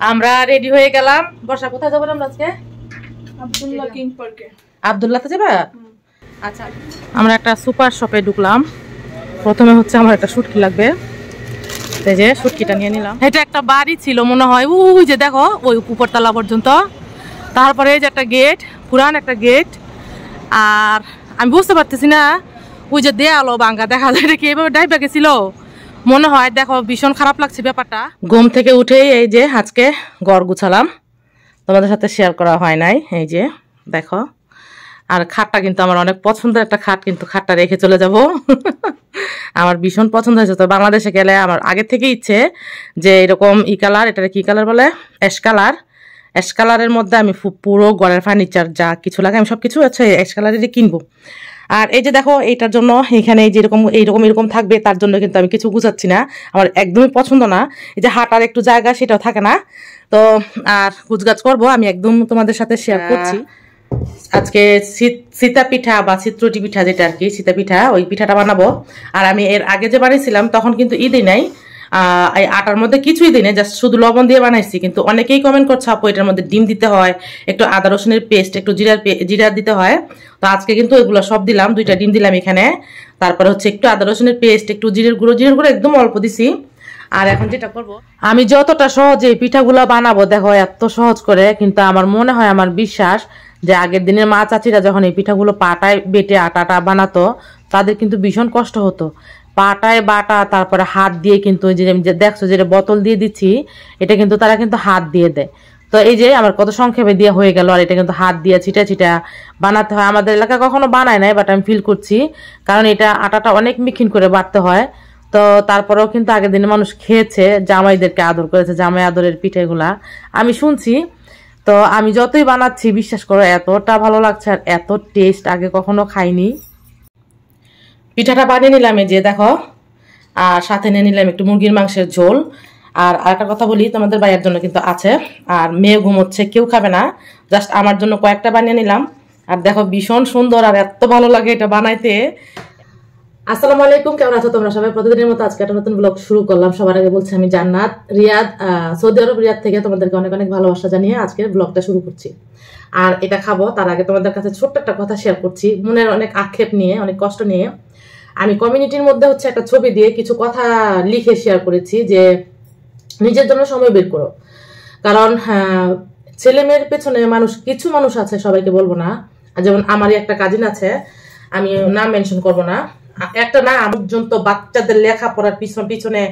আমরা রেডি হয়ে গেলাম। বর্ষা কোথায় যাব আমরা আজকে? আব্দুল্লাহ কিং পার্কে। আবদুল্লাতে যাবা? আচ্ছা আমরা একটা সুপার শপে ঢুকলাম। প্রথমে হচ্ছে আমার একটা শুটকি লাগবে। এই যে শুটকিটা নিয়ে নিলাম। এটা একটা বাড়ি ছিল মনে হয়। ওই যে দেখো ওই উপরতলা পর্যন্ত। তারপরে এই যে একটা গেট পুরান একটা গেট। আর আমি বুঝতে পারতেছি না ওই যে দেয়ালো বাঙ্গা দেখা যায় এটা কি এভাবে ডাইবা গেছিল? মনে হয়, দেখো, ভীষণ খারাপ লাগছে ব্যাপারটা। ঘুম থেকে উঠেই এই যে আজকে গড় গুছালাম। তোমাদের সাথে শেয়ার করা হয় নাই, এই যে, দেখো। আর খাটটা কিন্তু আমার অনেক পছন্দের একটা খাট, কিন্তু খাটটা রেখে চলে যাব। আমার ভীষণ পছন্দ হয়েছে। তো বাংলাদেশে গেলে আমার আগে থেকে ইচ্ছে যে এরকম ই কালার এটা কি কালার বলে? অ্যাশ কালার অ্যাশ কালারের মধ্যে আমি পুরো ঘরের ফার্নিচার যা কিছু লাগে, আমি সব কিছু হচ্ছে অ্যাশ কালারেরই কিনবো। আর এই যে দেখো এইটার জন্য এখানে এই যে এইরকম এরকম থাকবে তার জন্য কিন্তু আমি কিছু গুছাচ্ছি না। আমার একদমই পছন্দ না। এই যে হাঁটার একটু জায়গা সেটাও থাকে না। তো আর গুছগাছ করব আমি একদম তোমাদের সাথে শেয়ার করছি। আজকে সীত- পিঠা বা চিত্রটি পিঠা যেটা আর কি সীতা পিঠা ওই পিঠাটা বানাবো। আর আমি এর আগে যে বানিয়েছিলাম তখন কিন্তু ঈদই নাই। আটার মধ্যে কিছুই দিই না জাস্ট শুধু লবণ দিয়ে বানাইছি, কিন্তু অনেকেই কমেন্ট করছে, আপু, এটার মধ্যে ডিম দিতে হয়, একটু আদা রসুনের পেস্ট একটু জিরার জিরা দিতে হয়। তো আজকে কিন্তু এগুলো সব দিলাম, দুইটা ডিম দিলাম এখানে। তারপরে হচ্ছে একটু আদা রসুনের পেস্ট একটু জিরের গুঁড়ো জিরের গুঁড়ো একদম অল্প দিছি। আর এখন যেটা করব, আমি যতটা সহজে পিঠাগুলো বানাবো, দেখো, এত সহজ করে, কিন্তু আমার মনে হয়, আমার বিশ্বাস যে আগের দিনের মা চাচিরা যখন এই পিঠাগুলো পাটায় বেটে আটাটা বানাতো, তাদের কিন্তু ভীষণ কষ্ট হতো। পাটায় বাটা, তারপরে হাত দিয়ে কিন্তু যে দেখছ যেটা বোতল দিয়ে দিচ্ছি, এটা কিন্তু তারা কিন্তু হাত দিয়ে দেয়। তো এই যে আমার কত সংক্ষেপে দিয়ে হয়ে গেল আর এটা কিন্তু হাত দিয়ে ছিটা ছিটা বানাতে হয়। আমাদের এলাকায় কখনো বানায় নাই বাট আমি ফিল করছি। কারণ এটা আটাটা অনেক মিক্ষিন করে বাটতে হয়। তো তারপরেও কিন্তু আগের দিনে মানুষ খেয়েছে, জামাইদেরকে আদর করেছে, জামাই আদরের পিঠেগুলা। আমি শুনছি, তো আমি যতই বানাচ্ছি, বিশ্বাস করো, এতটা ভালো লাগছে আর এত টেস্ট আগে কখনো খাইনি। পিঠাটা বানিয়ে নিলাম এই যে, দেখো। আর সাথে নিয়ে নিলাম একটু মুরগির মাংসের ঝোল। আর আরেকটা কথা বলি, তোমাদের ভাইয়ের জন্য কিন্তু আছে। আর মেয়ে ঘুমোচ্ছে, কেউ খাবে না। জাস্ট আমার জন্য কয়েকটা বানিয়ে নিলাম। আর দেখো, ভীষণ সুন্দর আর এত ভালো লাগে এটা বানাইতে। আসসালামু আলাইকুম, কেমন আছো তোমরা সবাই? প্রতিদিনের মতো আজকে একটা নতুন ব্লগ শুরু করলাম। সবার আগে বলছি আমি জান্নাত, রিয়াদ সৌদি আরব, রিয়াদ থেকে তোমাদেরকে অনেক অনেক ভালোবাসা জানিয়ে আজকে ব্লগটা শুরু করছি। আর এটা খাব, তার আগে তোমাদের কাছে ছোট্ট একটা কথা শেয়ার করছি। মনের অনেক আক্ষেপ নিয়ে, অনেক কষ্ট নিয়ে। আমি কমিউনিটির মধ্যে হচ্ছে একটা ছবি দিয়ে কিছু কথা লিখে শেয়ার করেছি যে নিজের জন্য সময় বের করো। কারণ হ্যাঁ, ছেলে মেয়ের পেছনে মানুষ কিছু মানুষ আছে সবাইকে বলব না। যেমন আমারই একটা কাজিন আছে আমি নাম মেনশন করব না। একটা না পর্যন্ত বাচ্চাদের লেখাপড়ার পিছনে পিছনে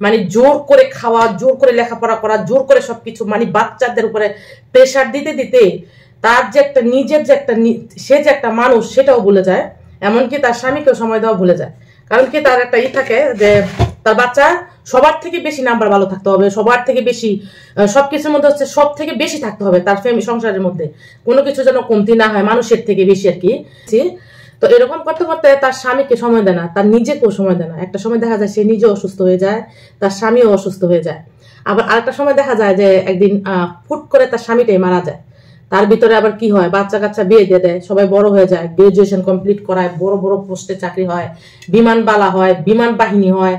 মানে জোর করে খাওয়া জোর করে লেখাপড়া করা জোর করে সবকিছু মানে বাচ্চাদের উপরে প্রেশার দিতে দিতে তার যে একটা নিজের যে একটা সে যে একটা মানুষ সেটাও ভুলে যায়। এমনকি তার স্বামীকেও সময় দেওয়া ভুলে যায়। কারণ কি তার একটা ই থাকে যে, তার বাচ্চা সবার থেকে বেশি নাম্বার ভালো থাকতে হবে, সবার থেকে বেশি সব কিছুর মধ্যে হচ্ছে সব থেকে বেশি থাকতে হবে তার ফ্যামিলি সংসারের মধ্যে। কোনো কিছু যেন কমতি না হয়, মানুষের থেকে বেশি আর কি। তো এরকম করতে করতে তার স্বামীকে সময় দেয় না, তার নিজেকেও সময় দেয় না। একটা সময় দেখা যায় সে নিজে অসুস্থ হয়ে যায়, তার স্বামীও অসুস্থ হয়ে যায়। আবার আরেকটা সময় দেখা যায় যে একদিন ফুট করে তার স্বামীটাই মারা যায়। তার ভিতরে আবার কি হয়? বাচ্চা কাচ্চা বিয়ে দিয়ে দেয়, সবাই বড় হয়ে যায় গ্রাজুয়েশন কমপ্লিট করায়, বড় বড় পোস্টে চাকরি হয়, বিমান বালা হয়, বিমান বাহিনী হয়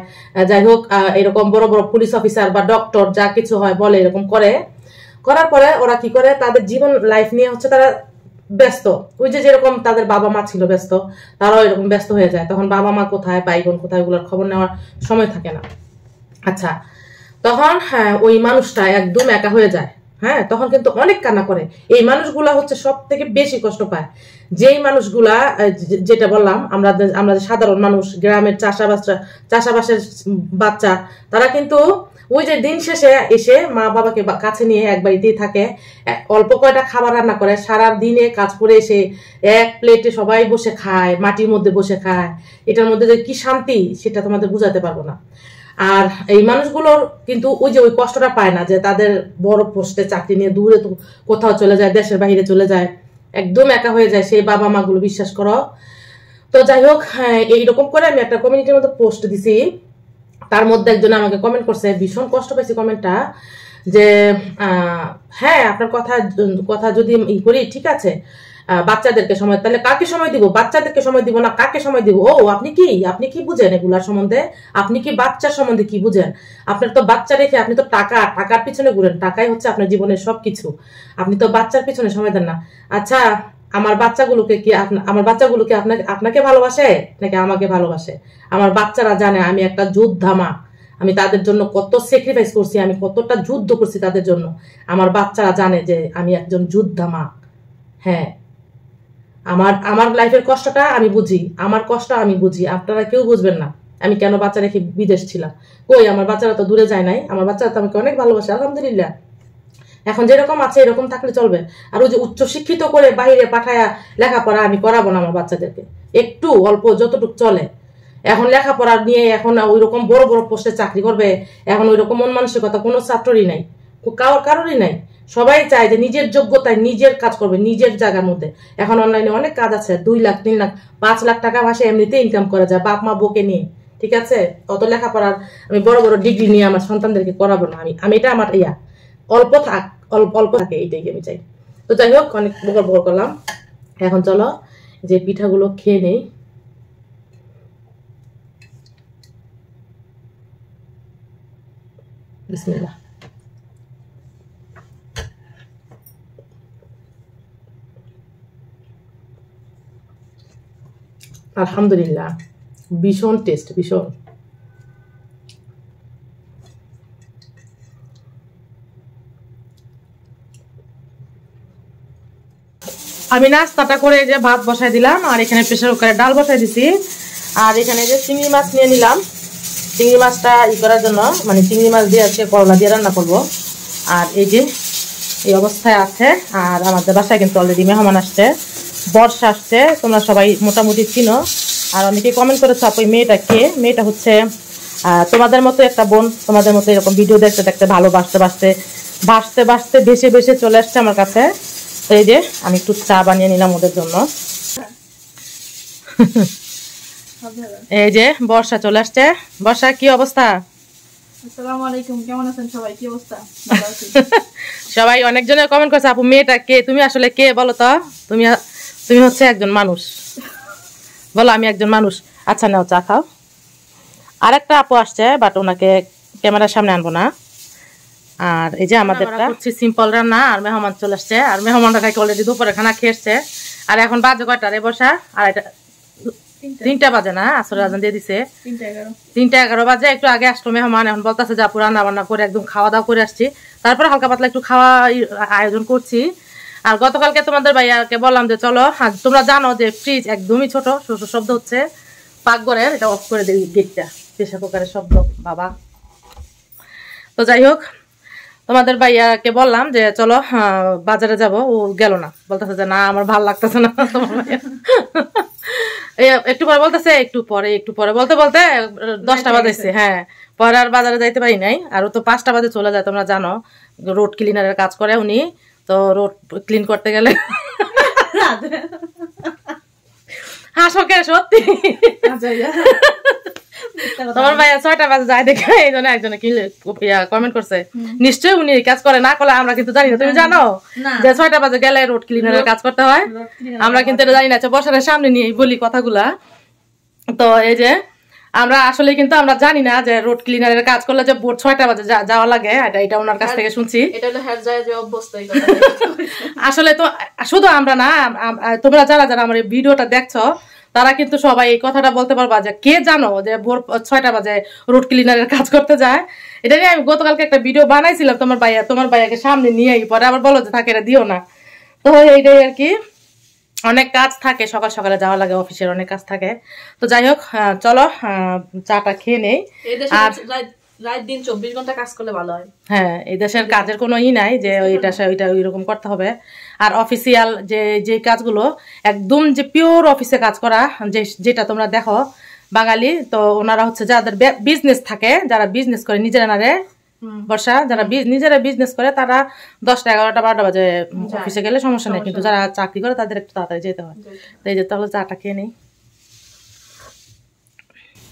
যাই হোক এরকম বড় বড় পুলিশ অফিসার বা ডক্টর যা কিছু হয় বলে এরকম করে। করার পরে ওরা কি করে? তাদের জীবন লাইফ নিয়ে হচ্ছে তারা ব্যস্ত। ওই যে যেরকম তাদের বাবা মা ছিল ব্যস্ত, তারাও এরকম ব্যস্ত হয়ে যায়। তখন বাবা মা কোথায় ভাই বোন কোথায় ওগুলোর খবর নেওয়ার সময় থাকে না। আচ্ছা তখন হ্যাঁ ওই মানুষটা একদম একা হয়ে যায়। হ্যাঁ তখন কিন্তু অনেক কান্না করে। এই মানুষগুলা হচ্ছে সব থেকে বেশি কষ্ট পায়। যেই মানুষগুলা যেটা বললাম, আমরা আমরা সাধারণ মানুষ, গ্রামের চাষাবাস, চাষাবাসের বাচ্চা, তারা কিন্তু ওই যে দিন শেষে এসে মা বাবাকে কাছে নিয়ে এক বাড়িতেই থাকে অল্প কয়টা খাবার রান্না করে, সারা দিনে কাজ করে এসে এক প্লেটে সবাই বসে খায়, মাটির মধ্যে বসে খায়। এটার মধ্যে যে কি শান্তি, সেটা তোমাদের বুঝাতে পারব না। আর এই মানুষগুলোর কিন্তু ওই যে ওই কষ্টটা পায় না যে তাদের বড় পোস্টে চাকরি নিয়ে দূরে কোথাও চলে যায় দেশের বাইরে চলে যায় একদম একা হয়ে যায় সেই বাবা মা গুলো বিশ্বাস করো। তো যাই হোক হ্যাঁ, এইরকম করে আমি একটা কমিউনিটির মধ্যে পোস্ট দিছি। তার মধ্যে একজন আমাকে কমেন্ট করছে ভীষণ কষ্ট পেয়েছি কমেন্টটা যে হ্যাঁ আপনার কথা কথা যদি ই করি ঠিক আছে। বাচ্চাদেরকে সময় তাহলে কাকে সময় দিব? বাচ্চাদেরকে সময় দিব না? কাকে সময় দিব? ও, আপনি কি? আপনি কি বুঝেন এগুলার সম্বন্ধে? আপনি কি বাচ্চার সম্বন্ধে কি বুঝেন? আপনার তো বাচ্চা রেখে আপনি তো টাকা, টাকার পিছনে ঘুরেন। টাকাই হচ্ছে আপনার জীবনের সবকিছু। আপনি তো বাচ্চার পিছনে সময় দেন না। আচ্ছা আমার বাচ্চাগুলোকে কি আমার বাচ্চাগুলোকে আপনাকে আপনাকে ভালোবাসে নাকি আমাকে ভালোবাসে? আমার বাচ্চারা জানে আমি একটা যোদ্ধামা আমি তাদের জন্য কত স্যাক্রিফাইস করছি, আমি কতটা যুদ্ধ করছি তাদের জন্য। আমার বাচ্চারা জানে যে আমি একজন যোদ্ধামা হ্যাঁ। আমার আমার লাইফের কষ্টটা আমি বুঝি, আমার কষ্ট আমি বুঝি, আপনারা কেউ বুঝবেন না। আমি কেন বাচ্চা রেখে বিদেশ ছিলাম? কই, আমার বাচ্চারা তো দূরে যায় নাই, আমার বাচ্চারা তো আমাকে অনেক ভালোবাসে, আলহামদুলিল্লাহ। এখন যেরকম আছে, এরকম থাকলে চলবে। আর ওই যে উচ্চ শিক্ষিত করে বাইরে পাঠায়া লেখাপড়া আমি করাবো না আমার বাচ্চাদেরকে। একটু অল্প যতটুকু চলে। এখন লেখাপড়া নিয়ে এখন ওই রকম বড় বড় পোস্টে চাকরি করবে, এখন ওই রকম মন মানসিকতা কোনো ছাত্ররই নাই। কারোর কারোরই নাই। সবাই চায় যে নিজের যোগ্যতায় নিজের কাজ করবে, নিজের জায়গার মধ্যে। এখন অনলাইনে অনেক কাজ আছে, দুই লাখ, তিন লাখ, পাঁচ লাখ টাকা মাসে এমনিতে ইনকাম করা যায় বাপ মা বউকে নিয়ে, ঠিক আছে? অত লেখাপড়ার, আমি বড় বড় ডিগ্রি নিয়ে আমার সন্তানদেরকে করাবো না, আমি আমি এটা আমার ইয়া। অল্প থাক, অল্প অল্প থাকে, এইটাই আমি চাই। তো যাই হোক, অনেক বকর বকর করলাম। এখন চলো, যে পিঠাগুলো খেয়ে নেই। বিসমিল্লাহ। আলহামদুলিল্লাহ। ভীষণ টেস্ট ভীষণ। আমি নাস্তাটা করে যে ভাত বসাই দিলাম, আর এখানে প্রেশার কুকারে ডাল বসাই দিছি। আর এখানে যে চিংড়ি মাছ নিয়ে নিলাম, চিংড়ি মাছটা ই করার জন্য মানে চিংড়ি মাছ দিয়ে আজকে করলা দিয়ে রান্না করব। আর এই যে এই অবস্থায় আছে, আর আমাদের বাসায় কিন্তু অলরেডি মেহমান আসছে। বর্ষা আসছে তোমরা সবাই মোটামুটি চিনো। আর অনেকে কমেন্ট করেছ আপু এই মেয়েটা কে? মেয়েটা হচ্ছে তোমাদের মতো একটা বোন তোমাদের মতো এরকম ভিডিও দেখতে দেখতে ভালোবাসতে বাসতে বাসতে বাসতে বেশে বেশে চলে আসছে আমার কাছে। তো এই যে আমি একটু চা বানিয়ে নিলাম ওদের জন্য। এই যে বর্ষা চলে আসছে। বর্ষা কি অবস্থা? সবাই? কি অবস্থা? সবাই অনেকজনে কমেন্ট করছে আপু মেয়েটা কে? তুমি আসলে কে বলো তো? তুমি তুমি হচ্ছে একজন মানুষ। বলো আমি একজন মানুষ। আচ্ছা নাও চা খাও। আর একটা আপু আসছে বাট ওনাকে ক্যামেরার সামনে আনব না। আর এই যে আমাদের করছি সিম্পল রান্না আর মেহমান চলে আসছে। আর মেহমানরা খাইকে অলরেডি দুপুরে খানা খেয়েছে। আর এখন বাজে কয়টা রে বসা? আর এটা তিনটা বাজে না? আসলে রাজন দিয়ে দিছে। তিনটা এগারো। বাজে একটু আগে আসলো মেহমান এখন বলতেছে যে আপু রান্না বান্না করে একদম খাওয়া দাওয়া করে আসছি। তারপরে হালকা পাতলা একটু খাওয়া আয়োজন করছি। আর গতকালকে তোমাদের ভাইয়াকে বললাম যে চলো তোমরা জানো যে ফ্রিজ একদমই ছোট ছোট শব্দ হচ্ছে পাকঘরের এটা অফ করে দিই গেটটা প্রেশার কুকারের শব্দ বাবা। তো যাই হোক তোমাদের ভাইয়াকে বললাম যে চলো বাজারে যাব। ও গেল না বলতেছে যে না আমার ভালো লাগতেছে না। তোমার ভাইয়া। একটু পরে বলতেছে একটু পরে একটু পরে। বলতে বলতে দশটা বাজাইছে হ্যাঁ। পরে আর বাজারে যাইতে পারি নাই আর ও তো পাঁচটা বাজে চলে যায় তোমরা জানো রোড ক্লিনারের কাজ করে উনি। তো রোড ক্লিন করতে গেলে হাসো কে সত্যি? আচ্ছা তোমার ভাইয়া ছয়টা বাজে যায় দেখে এই জন্য একজনে কি কমেন্ট করছে নিশ্চয়ই উনি কাজ করে না করলে আমরা কিন্তু জানি না তুমি জানো যে ছয়টা বাজে গেলে রোড ক্লিনারের কাজ করতে হয়। আমরা কিন্তু এটা জানি না আচ্ছা, সামনে নিয়ে বলি কথাগুলা। তো এই যে আমরা আসলে কিন্তু আমরা জানি না যে রোড ক্লিনারের কাজ করলে যে ভোর ছয়টা বাজে যাওয়া লাগে এটা এটা ওনার কাছ থেকে শুনছি। এটা হলো হেড যায় যে অভ্যস্ত এই আসলে তো শুধু আমরা না তোমরা যারা যারা আমার এই ভিডিওটা দেখছ তারা কিন্তু সবাই এই কথাটা বলতে পারবা যে কে জানো যে ভোর ছয়টা বাজে রোড ক্লিনারের কাজ করতে যায়? এটা নিয়ে আমি গতকালকে একটা ভিডিও বানাইছিলাম তোমার ভাইয়া তোমার ভাইয়াকে সামনে নিয়ে পরে আবার বলো যে থাকে এটা দিও না। তো এইটাই আর কি। অনেক কাজ থাকে সকাল সকালে যাওয়া লাগে অফিসের অনেক কাজ থাকে। তো যাই হোক চলো চাটা খেয়ে নেই। এই আর রাত- রাত দিন চব্বিশ ঘণ্টা কাজ করলে ভালো হয়। হ্যাঁ এই দেশের কাজের কোনো ই নাই যে ওইটা ওইটা ওইরকম করতে হবে। আর অফিসিয়াল যে যে কাজগুলো একদম যে পিওর অফিসে কাজ করা যে যেটা তোমরা দেখো বাঙালি তো ওনারা হচ্ছে যাদের বিজনেস থাকে যারা বিজনেস করে নিজেরা নারে বর্ষা যারা নিজেরা বিজনেস করে তারা দশটা এগারোটা বারোটা বাজে অফিসে গেলে সমস্যা নেই। কিন্তু যারা চাকরি করে তাদের একটু তাড়াতাড়ি যেতে হয়। তো এই যে তাহলে চাটা খেয়ে নেই।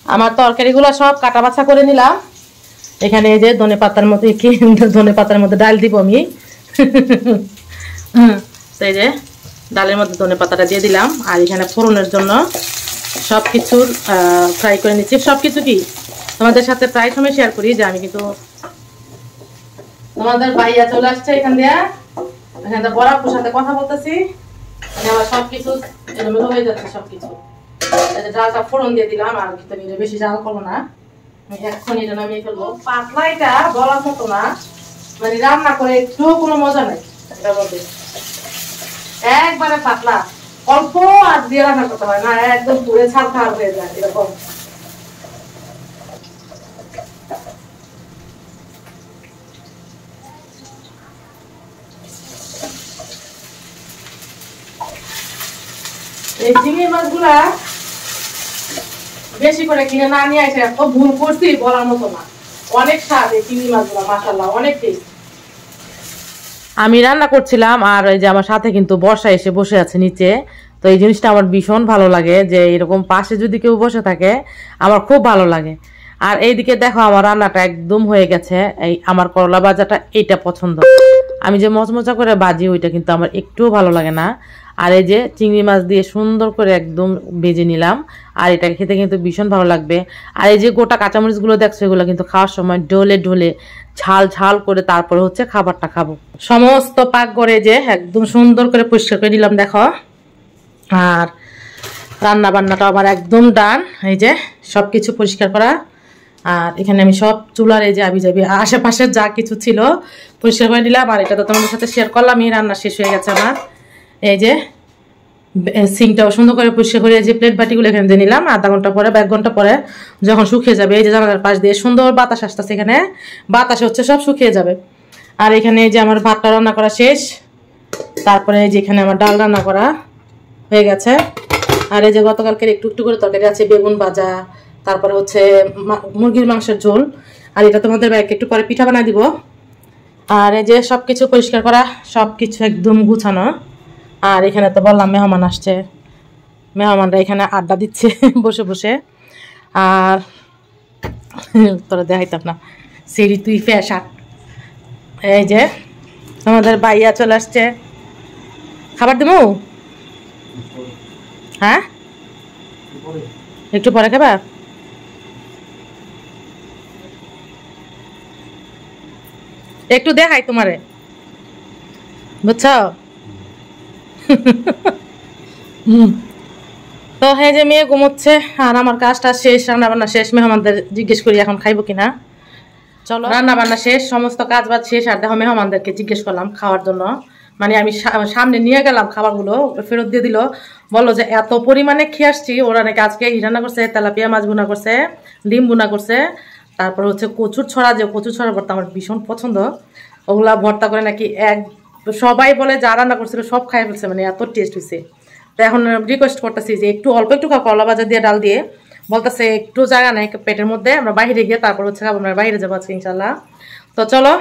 আমার তরকারিগুলো সব কাটা বাছা করে নিলাম। এখানে এই যে ধনে পাতার মধ্যে কি ধনে পাতার মধ্যে ডাল দিব আমি। তো এই যে ডালের মধ্যে ধনে পাতাটা দিয়ে দিলাম। আর এখানে ফোড়নের জন্য সব কিছু ফ্রাই করে নিচ্ছি। সব কিছু কি? তোমাদের সাথে প্রায় সময় শেয়ার করি যে আমি কিন্তু তোমাদের ভাইয়া চলে আসছে এখান দিয়ে। এখান থেকে বরাবর সাথে কথা বলতেছি। মানে আমার সবকিছু এলোমেলো হয়ে যাচ্ছে সবকিছু। ডালটা ফোড়ন দিয়ে দিলাম, আর কিন্তু আমি বেশি জাল করব না। আমি এখন এটা নামিয়ে ফেলব। পাতলা এটা বলার মতো না। মানে রান্না করে একটু কোনো মজা নাই। এটার মধ্যে একবারে পাতলা। অল্প আর দিয়ে রান্না করতে হয় না, একদম পুরে ছাল খাওয়ার হয়ে যায়, এরকম এই চিংড়ি মাছগুলা বেশি করে কিনে না নিয়ে আসে এত ভুল করছি বলার মতো না। অনেক স্বাদ এই চিংড়ি মাছগুলো মাসাল্লাহ অনেক টেস্ট আমি রান্না করছিলাম আর ওই যে আমার সাথে কিন্তু বর্ষা এসে বসে আছে নিচে। তো এই জিনিসটা আমার ভীষণ ভালো লাগে যে এরকম পাশে যদি কেউ বসে থাকে, আমার খুব ভালো লাগে। আর এইদিকে দেখো আমার রান্নাটা একদম হয়ে গেছে। এই আমার করলা ভাজাটা এইটা পছন্দ। আমি যে মচমচা করে বাজি ওইটা কিন্তু আমার একটুও ভালো লাগে না। আর এই যে চিংড়ি মাছ দিয়ে সুন্দর করে একদম ভেজে নিলাম। আর এটা খেতে কিন্তু ভীষণ ভালো লাগবে। আর এই যে গোটা কাঁচামরিচগুলো দেখছ, এগুলো কিন্তু খাওয়ার সময় ঢোলে ঢোলে ঝাল ঝাল করে তারপরে হচ্ছে খাবারটা খাব। সমস্ত পাক করে যে একদম সুন্দর করে পরিষ্কার করে নিলাম, দেখো। আর রান্না বান্নাটা আমার একদম ডান। এই যে সব কিছু পরিষ্কার করা। আর এখানে আমি সব চুলার এই যে আবি যাবি আশেপাশের যা কিছু ছিল পরিষ্কার করে নিলাম। আর এটা তো তোমাদের সাথে শেয়ার করলাম, এই রান্না শেষ হয়ে গেছে আমার। এই যে সিঙ্কটাও সুন্দর করে পরিষ্কার করে যে প্লেট বাটিগুলো এখানে দিয়ে নিলাম, আধা ঘণ্টা পরে বা এক ঘণ্টা পরে যখন শুকিয়ে যাবে, এই যে জানালার পাশ দিয়ে সুন্দর বাতাস আসতেছে এখানে, বাতাসে হচ্ছে সব শুকিয়ে যাবে। আর এখানে এই যে আমার ভাতটা রান্না করা শেষ, তারপরে এই যে এখানে আমার ডাল রান্না করা হয়ে গেছে। আর এই যে গতকালকের একটু একটু করে তরকারি আছে, বেগুন ভাজা, তারপরে হচ্ছে মুরগির মাংসের ঝোল, আর এটা তোমাদের ব্যাগ একটু পরে পিঠা বানাই দিব। আর এই যে সব কিছু পরিষ্কার করা সব কিছু একদম গুছানো। আর এখানে তো বললাম মেহমান আসছে। মেহমানরা এখানে আড্ডা দিচ্ছে বসে বসে। আর তোরা দেখাইতাম না। সিঁড়ি তুই ফ্যাশা এই যে আমাদের বাইয়া চলে আসছে। খাবার দেবো হ্যাঁ? একটু পরে খাবা? একটু দেখাই তোমারে। বুঝছ। তো হ্যাঁ যে মেয়ে ঘুমোচ্ছে, আর আমার কাজটা শেষ রান্না বান্না শেষ, মেহমানদের জিজ্ঞেস করি এখন খাইবো কিনা। চলো রান্না বান্না শেষ, সমস্ত কাজ বাজ শেষ, আর দেখো মেহমানদেরকে জিজ্ঞেস করলাম খাওয়ার জন্য। মানে আমি সামনে নিয়ে গেলাম খাবারগুলো ফেরত দিয়ে দিল। বলো যে এত পরিমাণে খেয়ে আসছি, ওরা নাকি আজকে ই রান্না করছে, তেলাপিয়া মাছ বোনা করছে, ডিম বোনা করছে। তারপর হচ্ছে কচুর ছড়া, যে কচুর ছড়া ভর্তা আমার ভীষণ পছন্দ, ওগুলা ভর্তা করে নাকি এক সবাই বলে যা রান্না করছিল সব খাই ফেলছে মানে এত টেস্ট হয়েছে তো এখন রিকোয়েস্ট করতেছি যে একটু অল্প একটু করলা ভাজা দিয়ে, ডাল দিয়ে, বলতেছে একটু জায়গা নেই পেটের মধ্যে, আমরা বাইরে গিয়ে তারপর হচ্ছে খাব, আমরা বাইরে যাব আজকে ইনশাল্লাহ তো চলো,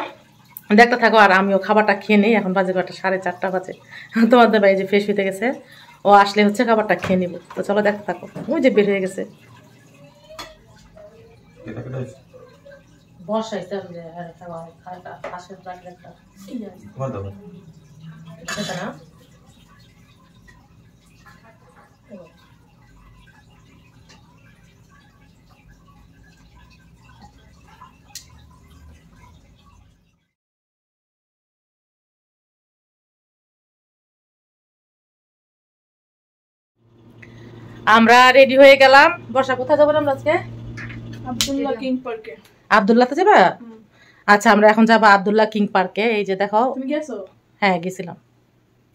দেখতে থাকো আর আমিও খাবারটা খেয়ে নিই, এখন বাজে কটা, সাড়ে চারটা বাজে। তোমাদের বাড়ি যে ফ্রেশ হইতে গেছে, ও আসলে হচ্ছে খাবারটা খেয়ে নিবো। তো চলো দেখতে থাকো, ওই যে বের হয়ে গেছে। যে রাখলে না? আমরা রেডি হয়ে গেলাম। বর্ষা কোথায় যাব আমরা আজকে? আব্দুল্লাহ কিং পার্কে। আবদুল্লাতে যাবা? আচ্ছা আমরা এখন যাব আবদুল্লাহ কিং পার্কে। এই যে দেখো। তুমি গেছো? হ্যাঁ গেছিলাম।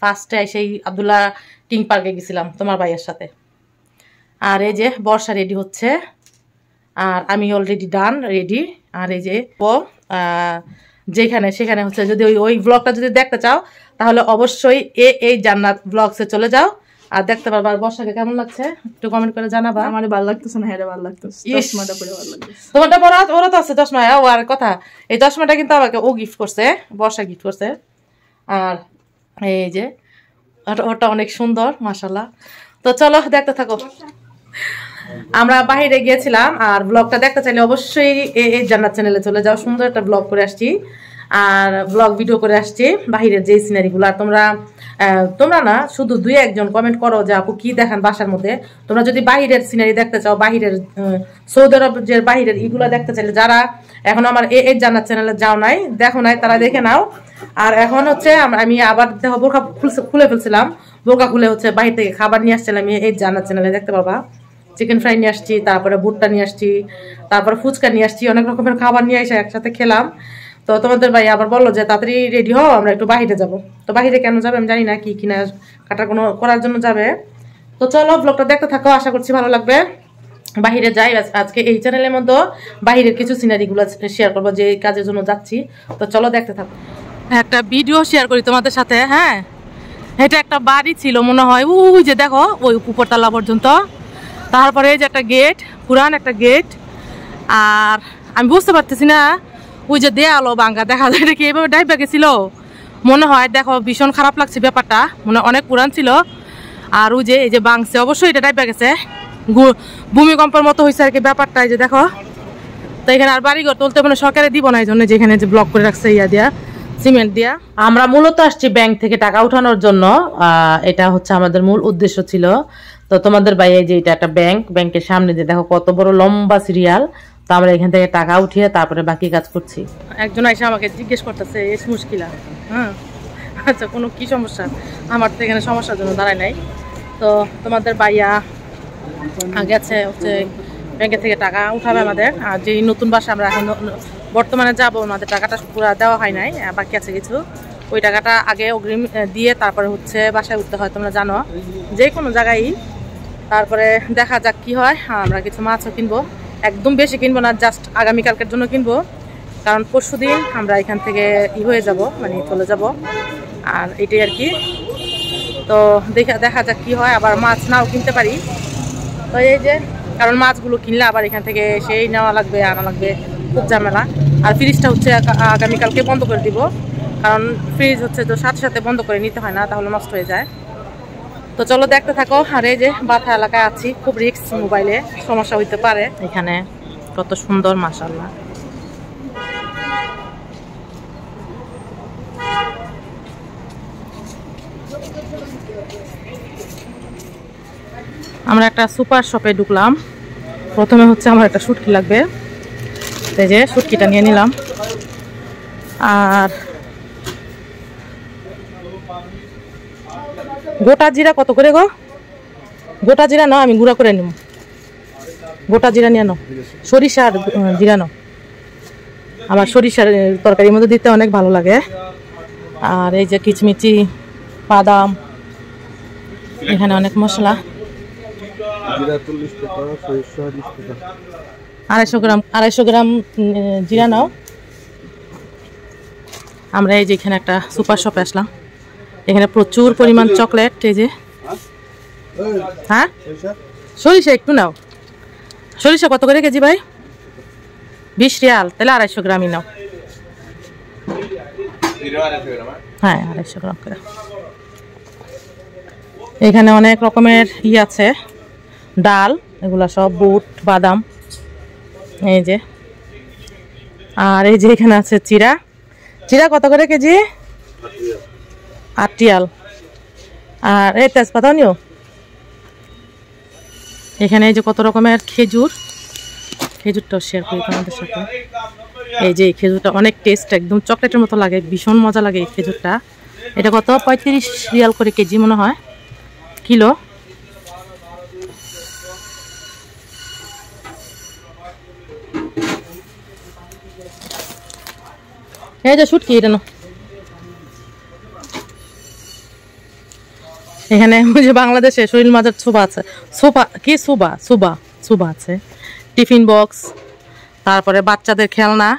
ফার্স্টে সেই আবদুল্লাহ কিং পার্কে গেছিলাম তোমার ভাইয়ের সাথে। আর এই যে বর্ষা রেডি হচ্ছে। আর আমি অলরেডি ডান রেডি আর এই যে ও যেখানে সেখানে হচ্ছে যদি ওই ওই ব্লগটা যদি দেখতে চাও তাহলে অবশ্যই এ এই জান্নাত ব্লগসে চলে যাও। আর দেখতে পারবা আর বর্ষাকে কেমন লাগছে? একটু কমেন্ট করে জানাবা। আমার ভালো লাগতেছে না হ্যাঁ ভালো লাগতেছে। চশমাটা পরে ভালো লাগতেছে। তোমারটা বড় ওরা তো আছে চশমা। ও আর কথা এই চশমাটা কিন্তু আমাকে ও গিফট করছে বর্ষা গিফট করছে। আর এই যে ওটা- ওটা অনেক সুন্দর মাশাল্লাহ তো চলো দেখতে থাকো। আমরা বাইরে গিয়েছিলাম আর ব্লগটা দেখতে চাইলে অবশ্যই এই জান্নাত চ্যানেলে চলে যাও। সুন্দর একটা ব্লগ করে আসছি। আর ব্লগ ভিডিও করে আসছি বাহিরের যে সিনারিগুলো আর তোমরা তোমরা না শুধু দুই একজন কমেন্ট করো যে আপু কি দেখান বাসার মধ্যে। তোমরা যদি বাহিরের সিনারি দেখতে চাও, বাহিরের সৌদি আরব যে বাহিরের ইগুলো দেখতে চাইলে যারা এখন আমার এ এ জান্নাত চ্যানেলে যাও নাই, দেখো নাই, তারা দেখে নাও। আর এখন হচ্ছে আমি আবার দেখো বোরখা খুলে ফেলছিলাম। বোরখা খুলে হচ্ছে বাহির থেকে খাবার নিয়ে আসছিলাম, এই জান্নাত চ্যানেলে দেখতে পাবা চিকেন ফ্রাই নিয়ে আসছি, তারপরে ভুট্টা নিয়ে আসছি, তারপরে ফুচকা নিয়ে আসছি, অনেক রকমের খাবার নিয়ে এসে একসাথে খেলাম। তো তোমাদের ভাই আবার বলল যে, তাড়াতাড়ি রেডি হও, আমরা একটু বাহিরে যাব। তো বাহিরে কেন যাবে আমি জানি না, কি কিনা কাটা কোনো করার জন্য যাবে। তো চলো ব্লগটা দেখতে থাকো, আশা করছি ভালো লাগবে। বাহিরে যাই আজ- আজকে এই চ্যানেলের মধ্যে বাহিরের কিছু সিনারিগুলো শেয়ার করব, যে কাজের জন্য যাচ্ছি। তো চলো দেখতে থাকো। একটা ভিডিও শেয়ার করি তোমাদের সাথে হ্যাঁ? এটা একটা বাড়ি ছিল, মনে হয় ওই যে দেখো, ওই উপরতলা পর্যন্ত। তারপরে যে একটা গেট পুরান একটা গেট আর আমি বুঝতে পারতেছি না ওই যে দেয়ালো বাঙ্গা দেখা যায় এটা কি এভাবে ডাইবা গেছিল। মনে হয়, দেখো, ভীষণ খারাপ লাগছে ব্যাপারটা। মনে অনেক পুরান ছিল। আর ওই যে, এই যে বাংছে অবশ্যই এটা ডাইবা গেছে। ভূমিকম্পের মতো হয়েছে আর কি ব্যাপারটা, এই যে দেখো। তো এখানে আর বাড়িঘর তুলতে মানে সরকারে দিব না, এই জন্য যেখানে যে ব্লক করে রাখছে, ইয়া দিয়া সিমেন্ট দিয়া। আমরা মূলত আসছি ব্যাংক থেকে টাকা উঠানোর জন্য। এটা হচ্ছে আমাদের মূল উদ্দেশ্য ছিল। তো তোমাদের এই যে এটা একটা ব্যাংক ব্যাংকের সামনে যে দেখো, কত বড় লম্বা সিরিয়াল তো আমরা এখান থেকে টাকা উঠিয়ে তারপরে বাকি কাজ করছি। একজন এসে আমাকে জিজ্ঞেস করতেছে এস মুশকিলা? হ্যাঁ। আচ্ছা কোনো কি সমস্যা? আমার তো এখানে সমস্যার জন্য দাঁড়ায় নাই। তো তোমাদের ভাইয়া গেছে হচ্ছে ব্যাংকে থেকে টাকা উঠাবে আমাদের। আর যে নতুন বাসা আমরা এখন বর্তমানে যাব ওনাদের টাকাটা পুরো দেওয়া হয় নাই বাকি আছে কিছু। ওই টাকাটা আগে অগ্রিম দিয়ে তারপরে হচ্ছে বাসায় উঠতে হয় তোমরা জানো। যে কোনো জায়গায় তারপরে দেখা যাক কি হ্যাঁ, আমরা কিছু মাছও কিনবো। একদম বেশি কিনবো না জাস্ট আগামীকালকের জন্য কিনবো। কারণ পরশু দিন আমরা এখান থেকে ই হয়ে যাব মানে চলে যাব। আর এটাই আর কি। তো দেখা দেখা যাক কি হয়, আবার মাছ নাও কিনতে পারি। তো এই যে, কারণ মাছগুলো কিনলে আবার এখান থেকে সেই নেওয়া লাগবে, আনা লাগবে, খুব ঝামেলা। আর ফ্রিজটা হচ্ছে আগামীকালকে বন্ধ করে দিব। কারণ ফ্রিজ হচ্ছে তো সাথে সাথে বন্ধ করে নিতে হয় না, তাহলে নষ্ট হয়ে যায়। তো চলো দেখতে থাকো। আর এই যে বাথা এলাকায় আছি, খুব রিস্ক মোবাইলে সমস্যা হইতে পারে। এখানে কত সুন্দর মাসাল্লাহ আমরা একটা সুপার শপে ঢুকলাম। প্রথমে হচ্ছে আমার একটা শুটকি লাগবে। এই যে শুটকিটা নিয়ে নিলাম। আর গোটা জিরা কত করে গো? গোটা জিরা নাও আমি গুঁড়া করে নিব। গোটা জিরা নিয়ে নাও। সরিষা আর জিরা নাও। আমার সরিষার তরকারির মধ্যে দিতে অনেক ভালো লাগে। আর এই যে কিচমিচি বাদাম এখানে অনেক মশলা। আড়াইশো গ্রাম আড়াইশো গ্রাম জিরা নাও। আমরা এই যে এখানে একটা সুপার শপে আসলাম। এখানে প্রচুর পরিমাণ চকলেট এই যে। হ্যাঁ? সরিষা। সরিষা একটু নাও। সরিষা কত করে কেজি ভাই? বিশ রিয়াল তাহলে আড়াইশো গ্রামই নাও। হ্যাঁ আড়াইশো গ্রাম করে। এখানে অনেক রকমের ই আছে। ডাল এগুলা সব বুট বাদাম এই যে। আর এই যে এখানে আছে চিরা চিরা কত করে কেজি? আটিয়াল। আর এই তেজপাতাও নিও। এখানে এই যে কত রকমের খেজুর। খেজুরটাও শেয়ার করি তোমাদের সাথে। এই যে খেজুরটা অনেক টেস্ট একদম চকলেটের মতো লাগে, ভীষণ মজা লাগে এই খেজুরটা। এটা কত? পঁয়ত্রিশ রিয়াল করে কেজি মনে হয়। কিলো। এই যে শুটকি, এটা নাও। এখানে যে বাংলাদেশে শরীর মাজার ছোবা আছে। সোফা কি সুবা? সুবা সুবা আছে। টিফিন বক্স, তারপরে বাচ্চাদের খেলনা,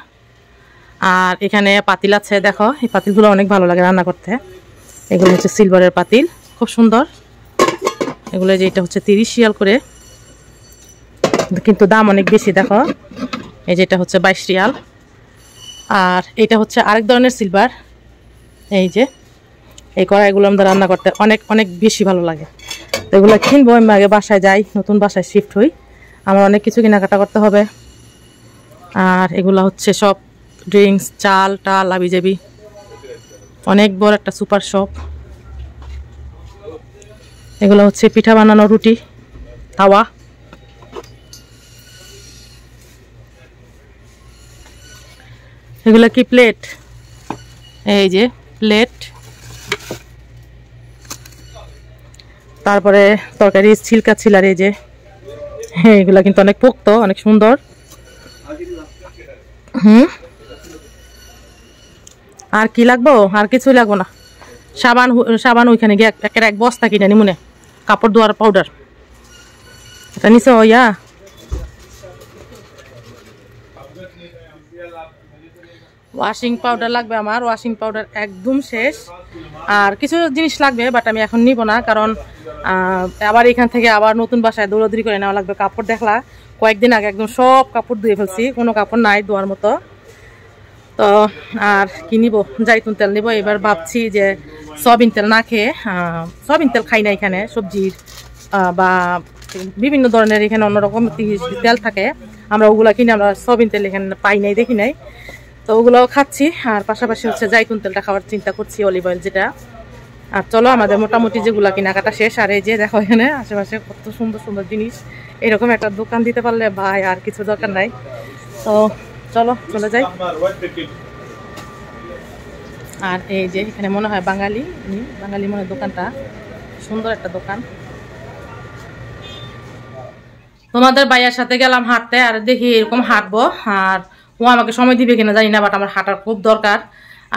আর এখানে পাতিল আছে, দেখো, এই পাতিলগুলো অনেক ভালো লাগে রান্না করতে। এগুলো হচ্ছে সিলভারের পাতিল, খুব সুন্দর। এগুলো যে এটা হচ্ছে তিরিশ শিয়াল করে। কিন্তু দাম অনেক বেশি, দেখো। এই যে এটা হচ্ছে বাইশ রিয়াল। আর এটা হচ্ছে আরেক ধরনের সিলভার। এই যে এই কড়াইগুলো আমাদের রান্না করতে অনেক অনেক বেশি ভালো লাগে। তো এগুলো কিনবো, আমি আগে বাসায় যাই, নতুন বাসায় শিফট হই। আমার অনেক কিছু কেনাকাটা করতে হবে। আর এগুলো হচ্ছে সব ড্রিঙ্কস চাল, টাল আবি জাবি অনেক বড় একটা সুপার শপ এগুলো হচ্ছে পিঠা বানানো রুটি, তাওয়া। এগুলো কি প্লেট এই যে প্লেট তারপরে তরকারি ছিলকা ছিলার এই যে হ্যাঁ এগুলা কিন্তু অনেক পোক্ত, অনেক সুন্দর। হুম? আর কি লাগবো? আর কিছুই লাগবো না। সাবান সাবান ওইখানে গিয়ে এক- বস্তা কিনে নি মনে। কাপড় ধোয়ার পাউডার এটা নিছো ইয়া? ওয়াশিং পাউডার লাগবে আমার ওয়াশিং পাউডার একদম শেষ। আর কিছু জিনিস লাগবে বাট আমি এখন নিব না কারণ আবার এখান থেকে আবার নতুন বাসায় দৌড়দৌড়ি করে নেওয়া লাগবে। কাপড় দেখলা কয়েকদিন আগে একদম সব কাপড় ধুয়ে ফেলছি কোনো কাপড় নাই ধোয়ার মতো। তো আর কি নিব? জাইতুন তেল নিব। এবার ভাবছি যে সয়াবিন তেল না খেয়ে আহ, সয়াবিন তেল খাই না এখানে সবজির বা বিভিন্ন ধরনের এখানে অন্যরকম তেল থাকে। আমরা ওগুলা কিনে আমরা সয়াবিন তেল এখানে পাই নাই দেখি নাই। তো ওগুলোও খাচ্ছি। আর পাশাপাশি হচ্ছে জাইতুন তেলটা খাওয়ার চিন্তা করছি, অলিভ অয়েল যেটা। আর চলো, আমাদের মোটামুটি যেগুলা কেনাকাটা শেষ। আর এই যে দেখো এখানে আশেপাশে কত সুন্দর সুন্দর জিনিস। এরকম একটা দোকান দিতে পারলে ভাই, আর কিছু দরকার নাই। তো চলো, চলে যাই। আর এই যে এখানে মনে হয় বাঙালি বাঙালি মনে দোকানটা। সুন্দর একটা দোকান। তোমাদের ভাইয়ার সাথে গেলাম হাঁটতে, আর দেখি এরকম হাঁটবো। আর ও আমাকে সময় দিবে কিনা জানি না বাট আমার হাঁটার খুব দরকার।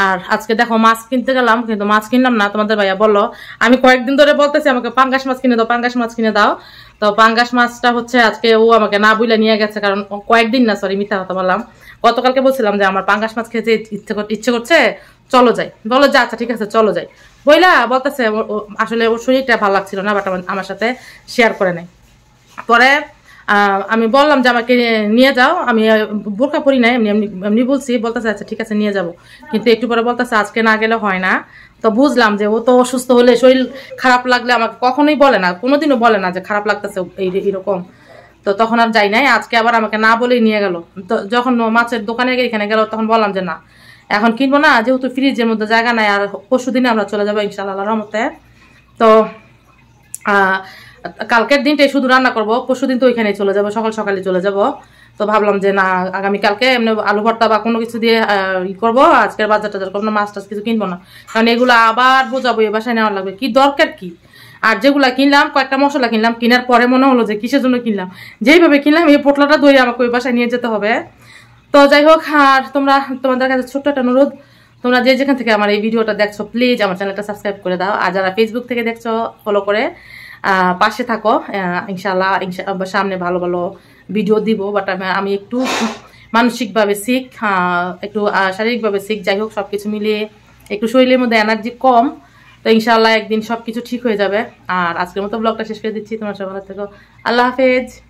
আর আজকে দেখো মাছ কিনতে গেলাম, কিন্তু মাছ কিনলাম না। তোমাদের ভাইয়া বলল, আমি কয়েকদিন ধরে বলতেছি আমাকে পাঙ্গাস মাছ কিনে দাও, পাঙ্গাস মাছ কিনে দাও। তো পাঙ্গাস মাছটা হচ্ছে আজকে ও আমাকে না বুইলে নিয়ে গেছে, কারণ কয়েকদিন না সরি মিথ্যা কথা বললাম। গতকালকে বলছিলাম যে আমার পাঙ্গাস মাছ খেতে ইচ্ছে ইচ্ছে করছে, চলো যাই। বলো যে আচ্ছা ঠিক আছে, চলো যাই। বইলা বলতেছে আসলে ওর শরীরটা ভালো লাগছিল না বাট আমার সাথে শেয়ার করে নেয় পরে আমি বললাম যে আমাকে নিয়ে যাও। আমি বোরকা পরি নাই, এমনি এমনি এমনি বলছি, বলতেছে আচ্ছা ঠিক আছে, নিয়ে যাব। কিন্তু একটু পরে বলতেছে, আজকে না গেলে হয় না। তো বুঝলাম যে ও তো অসুস্থ হলে শরীর খারাপ লাগলে আমাকে কখনোই বলে না, কোনোদিনও বলে না যে খারাপ লাগতেছে এই এরকম তো তখন আর যাই নাই, আজকে আবার আমাকে না বলেই নিয়ে গেল। তো যখন মাছের দোকানে এখানে গেল, তখন বললাম যে, না, এখন কিনবো না, যেহেতু ফ্রিজের মধ্যে জায়গা নাই, আর পরশু দিনে আমরা চলে যাব ইনশাল্লাহ রহমতে। তো কালকের দিনটাই শুধু রান্না করব পরশু দিন তো ওইখানে চলে যাব, সকাল সকালে চলে যাব। তো ভাবলাম যে, না, আগামী কালকে এমনি আলু ভর্তা বা কোনো কিছু দিয়ে ই করব, আজকের বাজার টাজার করব, না, মাছ টাছ কিছু কিনবো না। কারণ এগুলো আবার বোঝাবো, এ বাসায় নেওয়ার লাগবে। কি দরকার কি? আর যেগুলা কিনলাম, কয়েকটা মশলা কিনলাম, কেনার পরে মনে হলো যে কিসের জন্য কিনলাম? যেইভাবে কিনলাম, এই পোটলাটা ধরে আমাকে ওই বাসায় নিয়ে যেতে হবে। তো যাই হোক, আর তোমরা, তোমাদের কাছে ছোট্ট একটা অনুরোধ, তোমরা যে যেখান থেকে আমার এই ভিডিওটা দেখছ প্লিজ আমার চ্যানেলটা সাবস্ক্রাইব করে দাও। আর যারা ফেসবুক থেকে দেখছ ফলো করে পাশে থাকো। ইনশাল্লাহ ইনশা- সামনে ভালো ভালো ভিডিও দিব বাট আমি একটু মানসিকভাবে শিখ একটু শারীরিকভাবে শিখ যাই হোক সব কিছু মিলিয়ে একটু শরীরের মধ্যে এনার্জি কম, তো ইনশাল্লাহ একদিন সব কিছু ঠিক হয়ে যাবে। আর আজকের মতো ব্লগটা শেষ করে দিচ্ছি, তোমার সব থেকে থেকো। আল্লাহ হাফেজ।